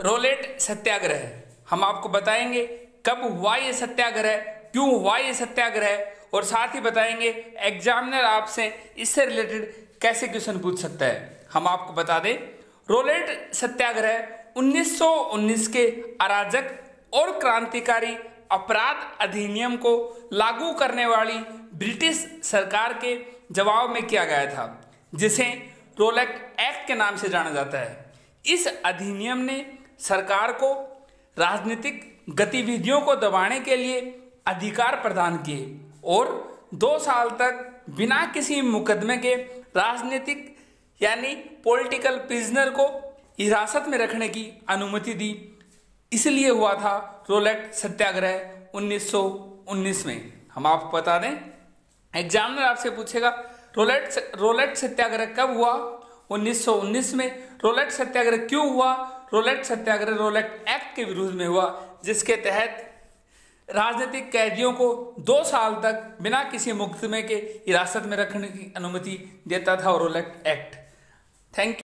Roulette सत्याग्रह। हम आपको बताएँगे कब हुआ ये सत्याग्रह, क्यों हुआ ये सत्याग्रह, और साथ ही बताएँगे एग्जामिनर आपसे इससे रिलेटेड कैसे क्वेश्चन पूछ सकता है। हम आपको बता दें, रोलेट सत्याग्रह 1919 के अराजक और क्रांतिकारी अपराध अधिनियम को लागू करने वाली ब्रिटिश सरकार के जवाब में किया गया था, जिसे रोलेट एक्ट के नाम से जाना जाता है। इस अधिनियम ने सरकार को, राजनीतिक गतिविधियों को दबाने के लिए अधिकार प्रदान किए और दो साल तक बिना किसी मुकदमे के राजनीतिक यानी पॉलिटिकल प्रिजनर को हिरासत में रखने की अनुमति दी। इसलिए हुआ था रोलेट सत्याग्रह 1919 में। हम आपको बता दें, एग्जामिनर आपसे पूछेगा, रोलेट रोलेट सत्याग्रह कब हुआ? 1919 में रोलेट सत्याग्रह क्यों हुआ? रोलेट सत्याग्रह रोलेट एक्ट के विरोध में हुआ, जिसके तहत राजनीतिक कैदियों को दो साल तक बिना किसी मुकदमे के हिरासत में रखने की अनुमति देता था रोलेट एक्ट। Thank you